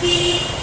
Beep.